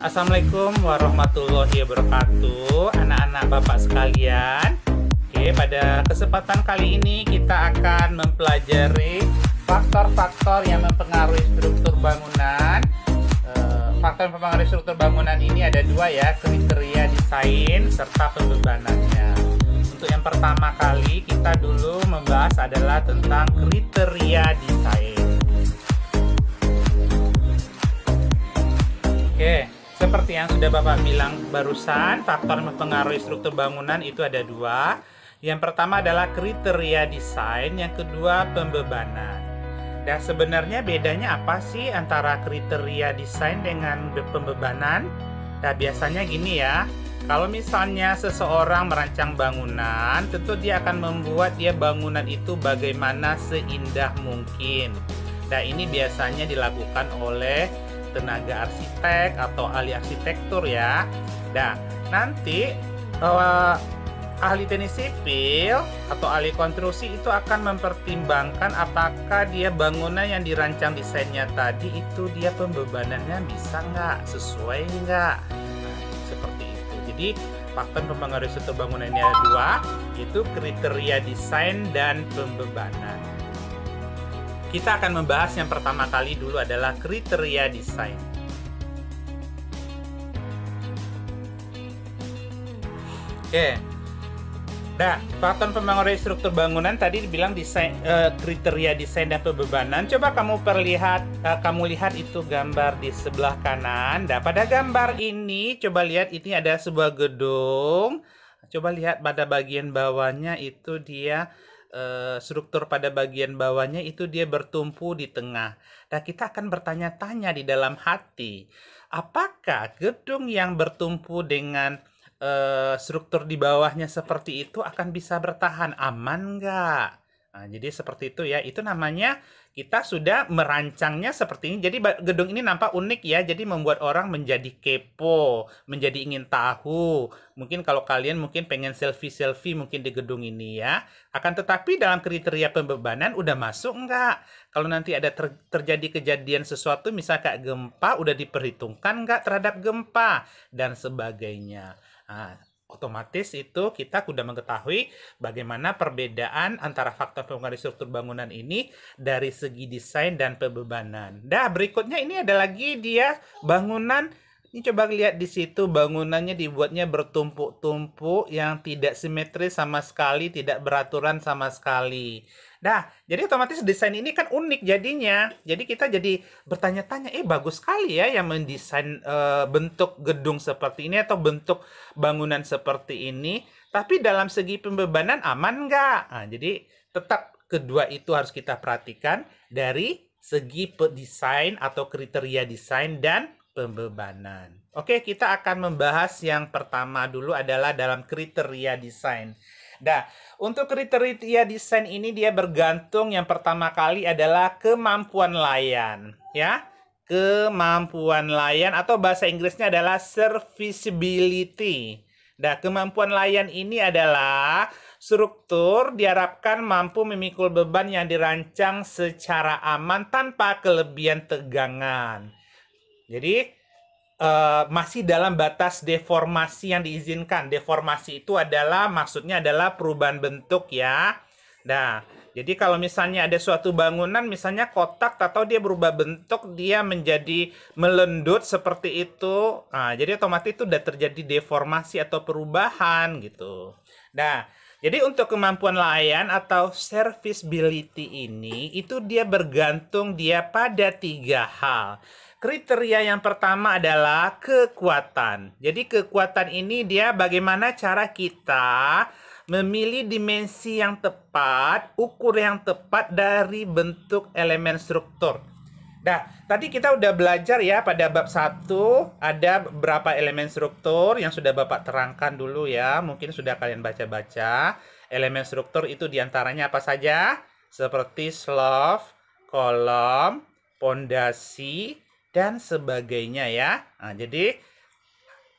Assalamualaikum warahmatullahi wabarakatuh Anak-anak bapak sekalian. Oke pada kesempatan kali ini kita akan mempelajari Faktor-faktor yang mempengaruhi struktur bangunan. Eh, Faktor yang mempengaruhi struktur bangunan ini ada dua ya Kriteria desain serta pembebanannya. Untuk yang pertama kali kita dulu membahas adalah tentang kriteria desain. Oke, seperti yang sudah Bapak bilang barusan, faktor mempengaruhi struktur bangunan itu ada dua. Yang pertama adalah kriteria desain, yang kedua pembebanan. Dan sebenarnya bedanya apa sih antara kriteria desain dengan be- pembebanan? Nah, biasanya gini ya, kalau misalnya seseorang merancang bangunan, tentu dia akan membuat dia bangunan itu bagaimana seindah mungkin. Nah, ini biasanya dilakukan oleh tenaga arsitek atau ahli arsitektur ya. Nah, nanti eh, ahli teknik sipil atau ahli konstruksi itu akan mempertimbangkan apakah dia bangunan yang dirancang desainnya tadi itu dia pembebanannya bisa nggak sesuai nggak? Nah, seperti itu. Jadi faktor mempengaruhi suatu bangunan ini ada dua yaitu kriteria desain dan pembebanan kita akan membahas yang pertama kali dulu adalah kriteria desain. Oke. Nah, faktor mempengaruhi struktur bangunan tadi dibilang desain eh, kriteria desain dan pembebanan. Coba kamu perlihat eh, kamu lihat itu gambar di sebelah kanan. Nah, pada gambar ini coba lihat ini ada sebuah gedung. Coba lihat pada bagian bawahnya itu dia eh, struktur pada bagian bawahnya itu dia bertumpu di tengah. Nah, kita akan bertanya-tanya di dalam hati, apakah gedung yang bertumpu dengan eh, struktur di bawahnya seperti itu akan bisa bertahan aman nggak? Nah, jadi seperti itu ya. Itu namanya kita sudah merancangnya seperti ini. Jadi gedung ini nampak unik ya. Jadi membuat orang menjadi kepo, menjadi ingin tahu. Mungkin kalau kalian mungkin pengen selfie-selfie mungkin di gedung ini ya. Akan tetapi dalam kriteria pembebanan udah masuk nggak? Kalau nanti ada ter- terjadi kejadian sesuatu misal kayak gempa udah diperhitungkan nggak terhadap gempa dan sebagainya. Nah, otomatis itu kita sudah mengetahui bagaimana perbedaan antara faktor pengaruh struktur bangunan ini dari segi desain dan pembebanan. Nah, berikutnya ini ada lagi dia bangunan ini coba lihat di situ bangunannya dibuatnya bertumpuk-tumpuk yang tidak simetris sama sekali, tidak beraturan sama sekali. Nah, jadi otomatis desain ini kan unik jadinya. Jadi kita jadi bertanya-tanya, eh bagus sekali ya yang mendesain eh, bentuk gedung seperti ini atau bentuk bangunan seperti ini. Tapi dalam segi pembebanan aman nggak? Nah, jadi tetap kedua itu harus kita perhatikan dari segi desain atau kriteria desain dan pembebanan. Oke, kita akan membahas yang pertama dulu adalah dalam kriteria desain. Nah, untuk kriteria desain ini dia bergantung yang pertama kali adalah kemampuan layan, ya. Kemampuan layan atau bahasa Inggrisnya adalah serviceability. Nah, kemampuan layan ini adalah struktur diharapkan mampu memikul beban yang dirancang secara aman tanpa kelebihan tegangan. Jadi eh, masih dalam batas deformasi yang diizinkan. Deformasi itu adalah maksudnya adalah perubahan bentuk ya. Nah, jadi kalau misalnya ada suatu bangunan misalnya kotak atau dia berubah bentuk, dia menjadi melendut seperti itu. Nah, jadi otomatis itu sudah terjadi deformasi atau perubahan gitu. Nah, jadi untuk kemampuan layan atau serviceability ini itu dia bergantung dia pada tiga hal. Kriteria yang pertama adalah kekuatan. Jadi kekuatan ini dia bagaimana cara kita memilih dimensi yang tepat, ukur yang tepat dari bentuk elemen struktur. Nah, tadi kita udah belajar ya pada bab 1 ada beberapa elemen struktur yang sudah Bapak terangkan dulu ya. Mungkin sudah kalian baca-baca. Elemen struktur itu di antaranya apa saja? Seperti slope, kolom, pondasi, dan sebagainya ya. Nah, jadi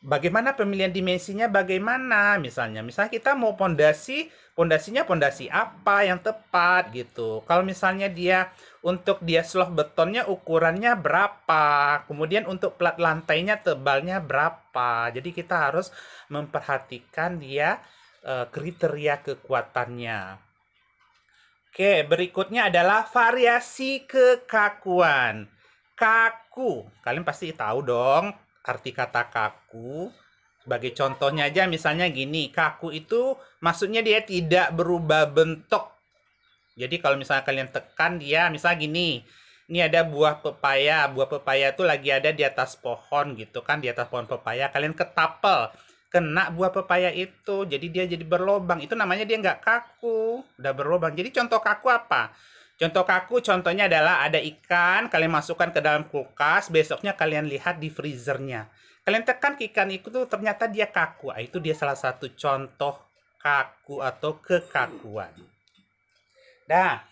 bagaimana pemilihan dimensinya bagaimana? Misalnya misalnya kita mau pondasi pondasinya pondasi apa yang tepat gitu. Kalau misalnya dia untuk dia sloh betonnya ukurannya berapa kemudian untuk plat lantainya tebalnya berapa. Jadi kita harus memperhatikan dia uh, kriteria kekuatannya. Oke berikutnya adalah variasi kekakuan kaku. Kalian pasti tahu dong arti kata kaku sebagai contohnya aja misalnya gini kaku itu maksudnya dia tidak berubah bentuk. Jadi kalau misalnya kalian tekan dia misalnya gini ini ada buah pepaya buah pepaya itu lagi ada di atas pohon gitu kan di atas pohon pepaya kalian ketapel kena buah pepaya itu jadi dia jadi berlobang. Itu namanya dia nggak kaku udah berlobang. Jadi contoh kaku apa Contoh kaku contohnya adalah ada ikan, kalian masukkan ke dalam kulkas, besoknya kalian lihat di freezernya. Kalian tekan ikan itu ternyata dia kaku. Ah, itu dia salah satu contoh kaku atau kekakuan. Nah,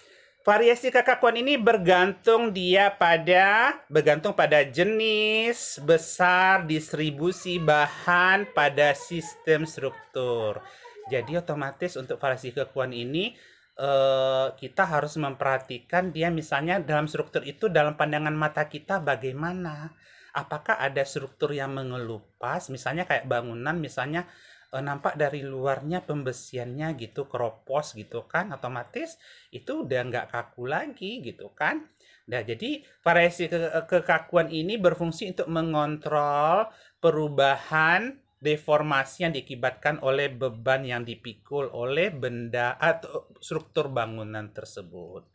variasi kekakuan ini bergantung dia pada bergantung pada jenis, besar, distribusi bahan pada sistem struktur. Jadi otomatis untuk variasi kekakuan ini Eh, kita harus memperhatikan dia misalnya dalam struktur itu dalam pandangan mata kita bagaimana? Apakah ada struktur yang mengelupas? Misalnya kayak bangunan misalnya uh, nampak dari luarnya pembesiannya gitu keropos gitu kan otomatis itu udah nggak kaku lagi gitu kan. Nah, jadi variasi ke kekakuan ini berfungsi untuk mengontrol perubahan deformasi yang diakibatkan oleh beban yang dipikul oleh benda atau struktur bangunan tersebut.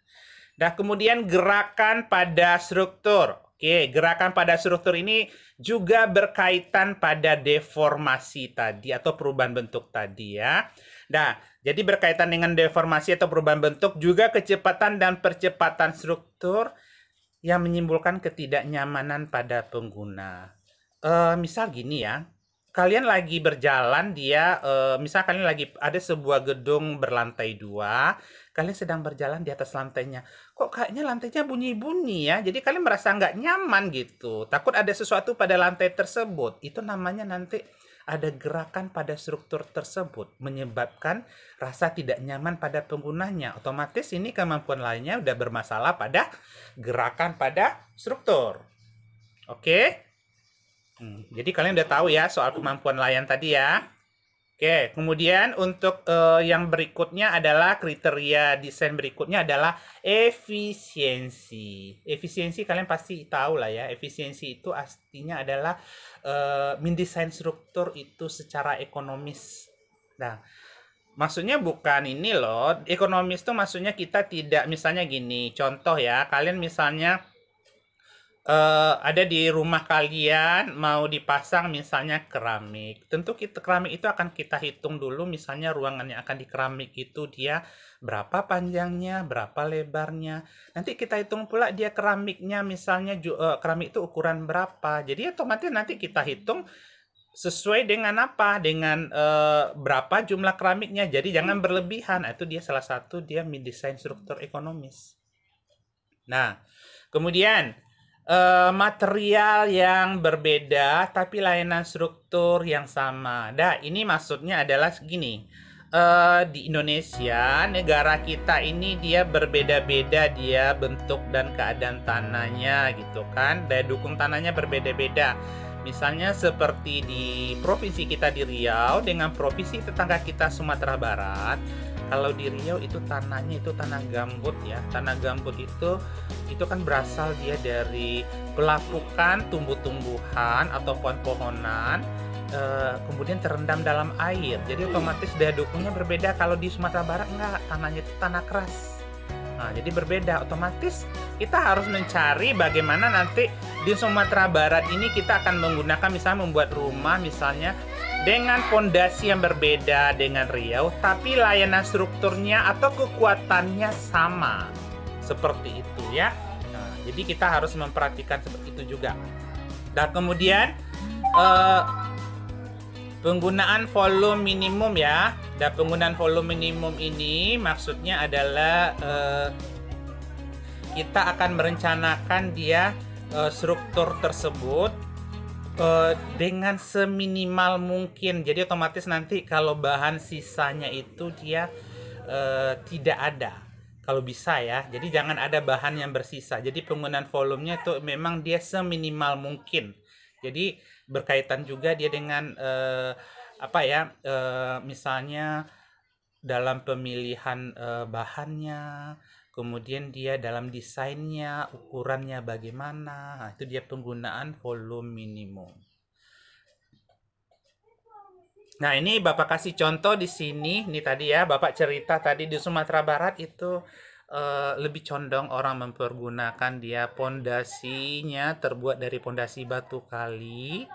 Nah, kemudian gerakan pada struktur. Oke, gerakan pada struktur ini juga berkaitan pada deformasi tadi atau perubahan bentuk tadi ya. Nah, jadi berkaitan dengan deformasi atau perubahan bentuk juga kecepatan dan percepatan struktur yang menimbulkan ketidaknyamanan pada pengguna. Uh, misal gini ya, kalian lagi berjalan dia uh, misal kalian lagi ada sebuah gedung berlantai dua kalian sedang berjalan di atas lantainya. Kok kayaknya lantainya bunyi-bunyi ya? Jadi kalian merasa nggak nyaman gitu. Takut ada sesuatu pada lantai tersebut. Itu namanya nanti ada gerakan pada struktur tersebut menyebabkan rasa tidak nyaman pada penggunanya. Otomatis ini kemampuan lainnya udah bermasalah pada gerakan pada struktur. Oke? okay? Hmm, jadi kalian udah tahu ya soal kemampuan layan tadi ya. Oke, kemudian untuk uh, yang berikutnya adalah kriteria desain berikutnya adalah efisiensi. Efisiensi kalian pasti tahu lah ya. Efisiensi itu artinya adalah uh, mendesain struktur itu secara ekonomis. Nah, maksudnya bukan ini loh. Ekonomis itu maksudnya kita tidak misalnya gini. Contoh ya, kalian misalnya uh, ada di rumah kalian mau dipasang misalnya keramik. Tentu kita keramik itu akan kita hitung dulu misalnya ruangan yang akan di keramik itu dia berapa panjangnya, berapa lebarnya. Nanti kita hitung pula dia keramiknya misalnya uh, keramik itu ukuran berapa. Jadi otomatis nanti kita hitung sesuai dengan apa? Dengan uh, berapa jumlah keramiknya. Jadi jangan berlebihan. Itu dia salah satu dia mendesain struktur ekonomis. Nah, kemudian uh, material yang berbeda tapi layanan struktur yang sama. Nah, ini maksudnya adalah segini. Uh, di Indonesia, negara kita ini dia berbeda-beda dia bentuk dan keadaan tanahnya gitu kan. Daya dukung tanahnya berbeda-beda. Misalnya seperti di provinsi kita di Riau dengan provinsi tetangga kita Sumatera Barat kalau di Riau itu tanahnya itu tanah gambut ya. Tanah gambut itu itu kan berasal dia dari pelapukan tumbuh-tumbuhan atau pohon-pohonan e, kemudian terendam dalam air. Jadi otomatis daya dukungnya berbeda. Kalau di Sumatera Barat enggak tanahnya itu tanah keras Nah, jadi berbeda otomatis kita harus mencari bagaimana nanti di Sumatera Barat ini kita akan menggunakan misalnya membuat rumah misalnya dengan fondasi yang berbeda dengan Riau, tapi layanan strukturnya atau kekuatannya sama. Seperti itu ya. Nah, jadi kita harus memperhatikan seperti itu juga. Dan kemudian eh, penggunaan volume minimum ya. Dan penggunaan volume minimum ini maksudnya adalah eh, kita akan merencanakan dia eh, struktur tersebut uh, dengan seminimal mungkin. Jadi otomatis nanti kalau bahan sisanya itu dia uh, tidak ada. Kalau bisa ya. Jadi jangan ada bahan yang bersisa. Jadi penggunaan volumenya itu memang dia seminimal mungkin. Jadi berkaitan juga dia dengan uh, apa ya? Uh, misalnya dalam pemilihan uh, bahannya, kemudian dia dalam desainnya ukurannya bagaimana nah, itu dia penggunaan volume minimum nah ini bapak kasih contoh di sini ini tadi ya bapak cerita tadi di Sumatera Barat itu uh, lebih condong orang mempergunakan dia pondasinya terbuat dari pondasi batu kali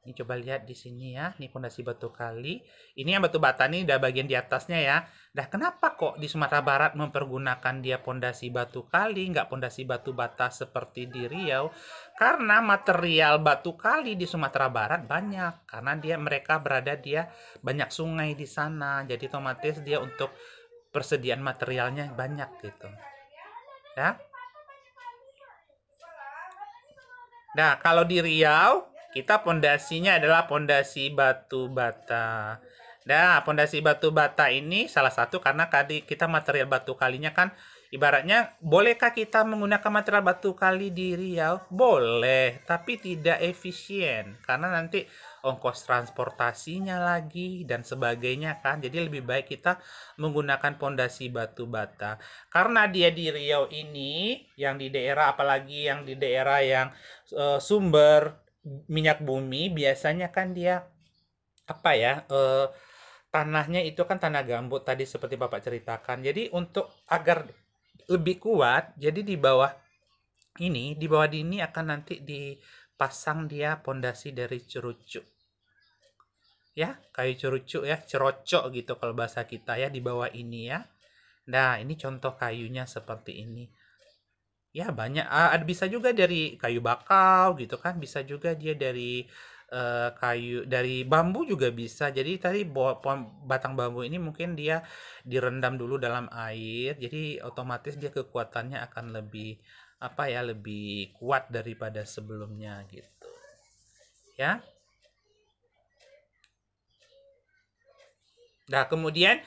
ini coba lihat di sini ya, ini pondasi batu kali. Ini yang batu bata nih udah bagian di atasnya ya. Dah kenapa kok di Sumatera Barat mempergunakan dia pondasi batu kali, nggak pondasi batu bata seperti di Riau? Karena material batu kali di Sumatera Barat banyak, karena dia mereka berada dia banyak sungai di sana, jadi otomatis dia untuk persediaan materialnya banyak gitu. Ya. Nah, kalau di Riau kita pondasinya adalah pondasi batu bata. Nah, pondasi batu bata ini salah satu karena tadi kita material batu kalinya kan ibaratnya bolehkah kita menggunakan material batu kali di Riau? Boleh, tapi tidak efisien karena nanti ongkos transportasinya lagi dan sebagainya kan. Jadi lebih baik kita menggunakan pondasi batu bata. Karena dia di Riau ini yang di daerah apalagi yang di daerah yang uh, sumber minyak bumi biasanya kan dia apa ya eh, tanahnya itu kan tanah gambut tadi seperti bapak ceritakan jadi untuk agar lebih kuat jadi di bawah ini di bawah ini akan nanti dipasang dia pondasi dari cerucuk. Ya kayu cerucuk ya cerocok gitu kalau bahasa kita ya di bawah ini ya. Nah ini contoh kayunya seperti ini. Ya banyak, ada bisa juga dari kayu bakau gitu kan, bisa juga dia dari, uh, kayu dari bambu juga bisa. Jadi tadi batang bambu ini mungkin dia direndam dulu dalam air, jadi otomatis dia kekuatannya akan lebih, apa ya, lebih kuat daripada sebelumnya gitu. Ya. Nah kemudian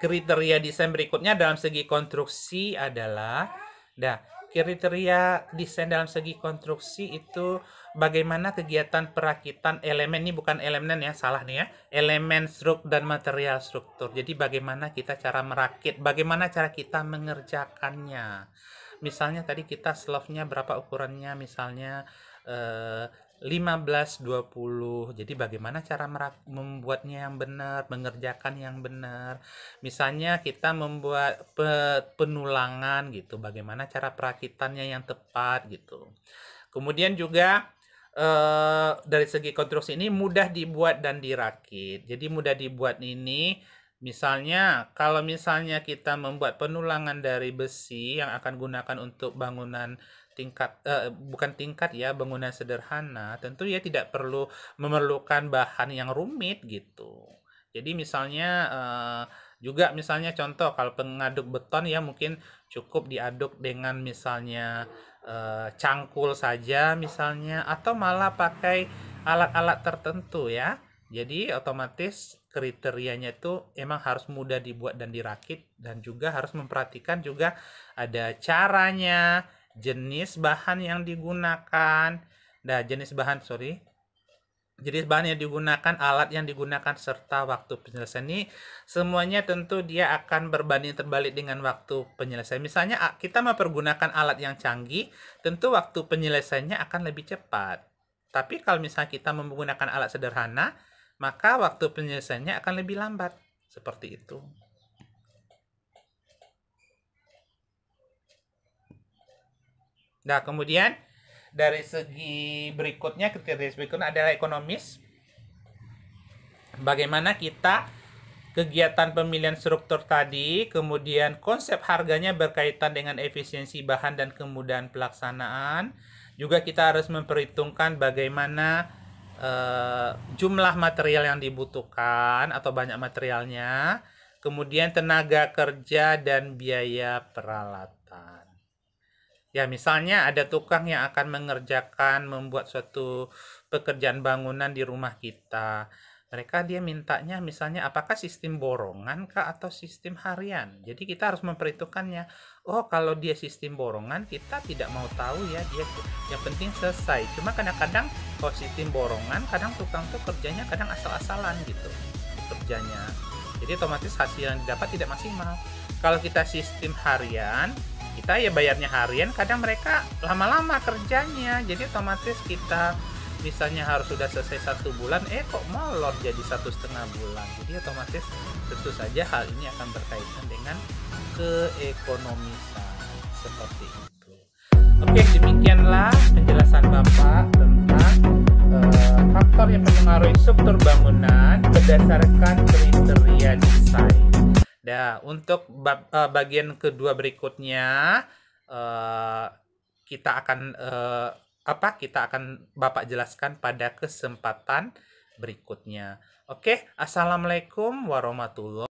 kriteria desain berikutnya dalam segi konstruksi adalah Nah, kriteria desain dalam segi konstruksi itu bagaimana kegiatan perakitan elemen ini bukan elemen ya salah nih ya elemen struk dan material struktur jadi bagaimana kita cara merakit bagaimana cara kita mengerjakannya misalnya tadi kita slove-nya berapa ukurannya misalnya eh, 15 20. Jadi bagaimana cara membuatnya yang benar, mengerjakan yang benar. Misalnya kita membuat pe penulangan gitu, bagaimana cara perakitannya yang tepat gitu. Kemudian juga eh, dari segi konstruksi ini mudah dibuat dan dirakit. Jadi mudah dibuat ini Misalnya, kalau misalnya kita membuat penulangan dari besi yang akan gunakan untuk bangunan tingkat uh, bukan tingkat ya bangunan sederhana tentu ya tidak perlu memerlukan bahan yang rumit gitu. Jadi misalnya uh, juga misalnya contoh kalau pengaduk beton ya mungkin cukup diaduk dengan misalnya uh, cangkul saja misalnya atau malah pakai alat-alat tertentu ya. Jadi otomatis kriterianya itu emang harus mudah dibuat dan dirakit dan juga harus memperhatikan juga ada caranya jenis bahan yang digunakan, nah jenis bahan sorry, jenis bahan yang digunakan, alat yang digunakan serta waktu penyelesaian ini semuanya tentu dia akan berbanding terbalik dengan waktu penyelesaian. Misalnya kita mempergunakan alat yang canggih, tentu waktu penyelesaiannya akan lebih cepat. Tapi kalau misalnya kita menggunakan alat sederhana, maka waktu penyelesaiannya akan lebih lambat. Seperti itu. Nah, kemudian dari segi berikutnya, kriteria berikutnya adalah ekonomis. Bagaimana kita kegiatan pemilihan struktur tadi, kemudian konsep harganya berkaitan dengan efisiensi bahan dan kemudahan pelaksanaan. Juga kita harus memperhitungkan bagaimana uh, jumlah material yang dibutuhkan atau banyak materialnya, kemudian tenaga kerja dan biaya peralatan. Ya, misalnya ada tukang yang akan mengerjakan, membuat suatu pekerjaan bangunan di rumah kita. Mereka dia mintanya misalnya apakah sistem borongan kah atau sistem harian. Jadi kita harus memperhitungkannya. Oh, kalau dia sistem borongan kita tidak mau tahu ya dia yang penting selesai. Cuma kadang-kadang kalau sistem borongan kadang tukang tuh kerjanya kadang asal-asalan gitu kerjanya. Jadi otomatis hasil yang didapat tidak maksimal. Kalau kita sistem harian, kita ya bayarnya harian kadang mereka lama-lama kerjanya jadi otomatis kita misalnya harus sudah selesai satu bulan eh kok molor jadi satu setengah bulan? Jadi otomatis tentu saja hal ini akan berkaitan dengan keekonomisan. Seperti itu. Oke demikianlah penjelasan bapak tentang uh, faktor yang mempengaruhi struktur bangunan berdasarkan kriteria desain. Nah, untuk uh, bagian kedua berikutnya uh, kita akan uh, apa? Kita akan Bapak jelaskan pada kesempatan berikutnya. Oke, Assalamualaikum warahmatullahi